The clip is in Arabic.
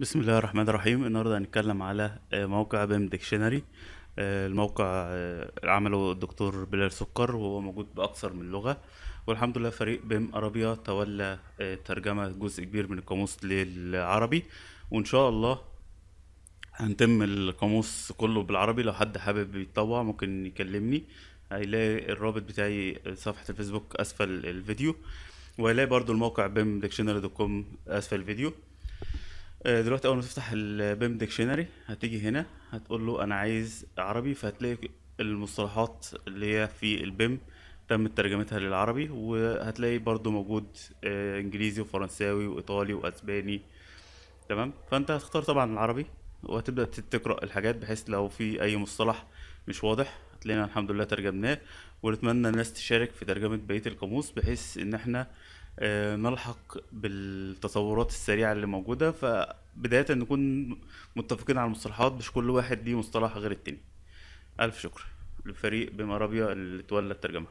بسم الله الرحمن الرحيم. النهارده هنتكلم على آه، موقع بيم ديكشنري آه، الموقع آه، عمله الدكتور بلال سكر وهو موجود بأكثر من لغة. والحمد لله فريق بيم عربية تولى ترجمة جزء كبير من القاموس للعربي. وإن شاء الله هنتم القاموس كله بالعربي. لو حد حابب يتطوع ممكن يكلمني. هيلاقي الرابط بتاعي صفحة الفيسبوك أسفل الفيديو. وهيلاقي برضو الموقع BIM Dictionary dot com أسفل الفيديو. دلوقتي أول ما تفتح ال BIM Dictionary هتيجي هنا هتقول له أنا عايز عربي فهتلاقي المصطلحات اللي هي في ال BIM تم ترجمتها للعربي وهتلاقي برضو موجود آه، إنجليزي وفرنساوي وإيطالي وأسباني. تمام؟ فأنت هتختار طبعا العربي وهتبدأ تقرأ الحاجات بحيث لو في أي مصطلح مش واضح هتلاقينا الحمد لله ترجمناه ونتمنى الناس تشارك في ترجمة بقية القاموس بحيث إن إحنا آه، نلحق بالتطورات السريعة اللي موجودة. فبداية نكون متفقين على المصطلحات مش كل واحد ليه مصطلح غير التاني. ألف شكر لفريق بمرابيا اللي تولى الترجمة.